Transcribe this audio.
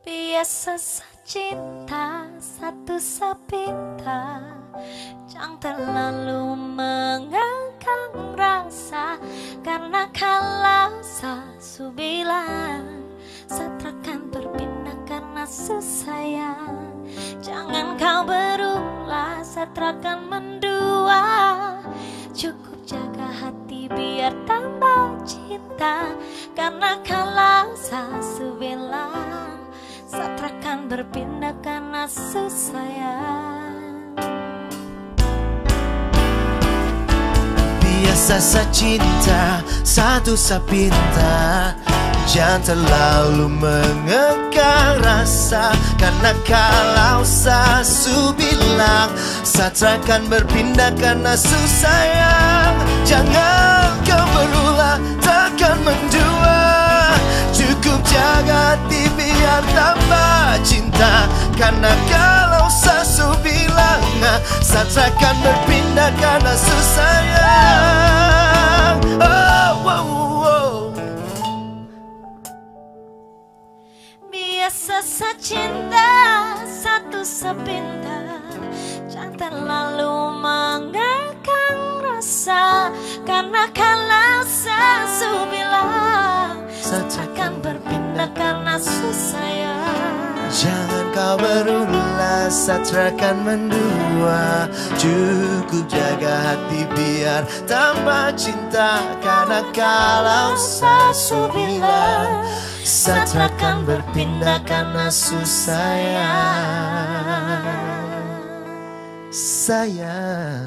Biasa cinta satu sepinta Jangan terlalu mengangkang rasa. Karena kalau sasu bilang Satrakan berpindah karena susayang Jangan kau berulah satrakan mendua. Cukup jaga hati biar tambah cinta. Karena kalau sasu karena susayang Biasa cinta satu sapinta Jangan terlalu mengekang rasa. Karena kalau sasu bilang Satrakan berpindah karena susayang Jangan kau berulah takkan mendua. Cukup jaga hati biar tambah Karena kalau sasu bilang Satrakan berpindah karena susayang oh, oh, oh. Biasa cinta satu sepinta Jangan terlalu mengekang rasa Karena kalau sasu bilang Satrakan berpindah karena susayang Jangan kau berulah satrakan mendua. Cukup jaga hati biar tambah cinta Karena kalau sasu bilang Satrakan berpindah karena susayang Sayang